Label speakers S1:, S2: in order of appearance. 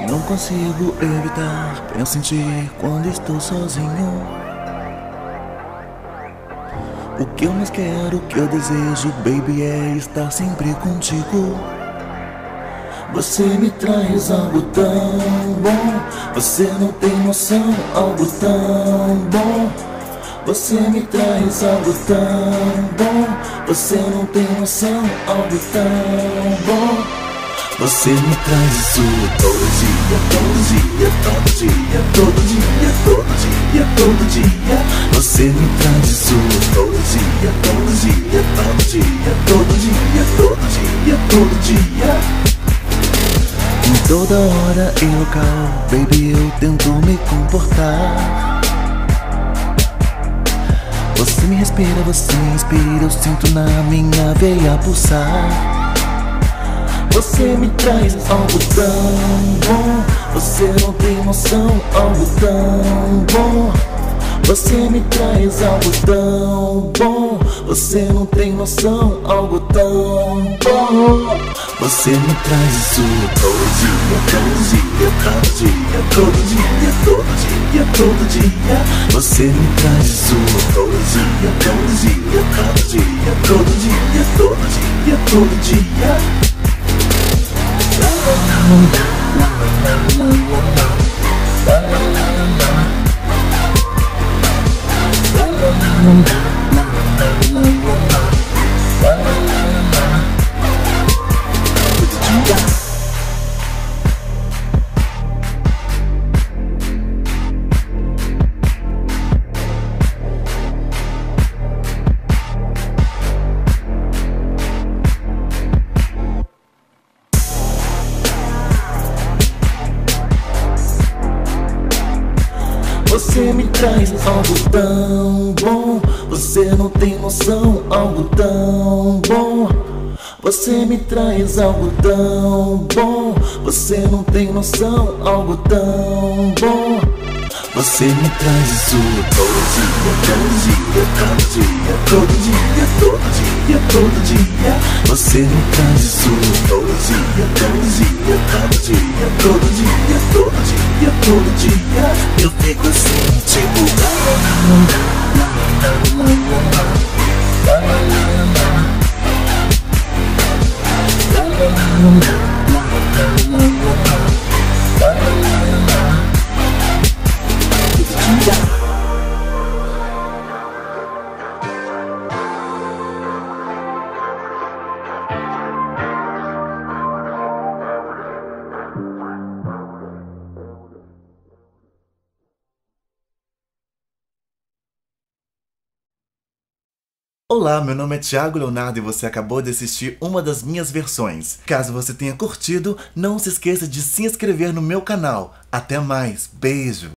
S1: Não consigo evitar, penso em ti quando estou sozinho. O que eu mais quero, o que eu desejo, baby, é estar sempre contigo. Você me traz algo tão bom, você não tem noção, algo tão bom. Você me traz algo tão bom, você não tem noção, algo tão bom. Você me traz isso todo dia, todo dia, todo dia, todo dia, todo dia, todo dia. Você me traz isso todo dia, todo dia, todo dia, todo dia, todo dia, todo dia. Em toda hora e local, baby, eu tento me comportar. Você me respira, você me inspira, eu sinto na minha veia pulsar. Você me traz algo tão bom. Você não tem noção, algo tão bom. Você me traz algo tão bom. Você não tem noção, algo tão bom. Você me traz isso todo dia, todo dia, todo dia, todo dia, todo dia, todo dia. Você me traz isso todo dia, todo dia, todo dia, todo dia, todo dia, todo dia Thank you. Você me traz algo tão bom Você não tem noção, algo tão bom Você me traz algo tão bom Você não tem noção, algo tão bom Você me traz isso todo dia, todo dia, todo dia, todo dia, todo dia, todo dia Você me traz isso todo dia, todo dia, todo dia, todo dia, todo dia, todo dia Eu fico assim, Boom. Olá, meu nome é Thiago Leonardo e você acabou de assistir uma das minhas versões. Caso você tenha curtido, não se esqueça de se inscrever no meu canal. Até mais, beijo!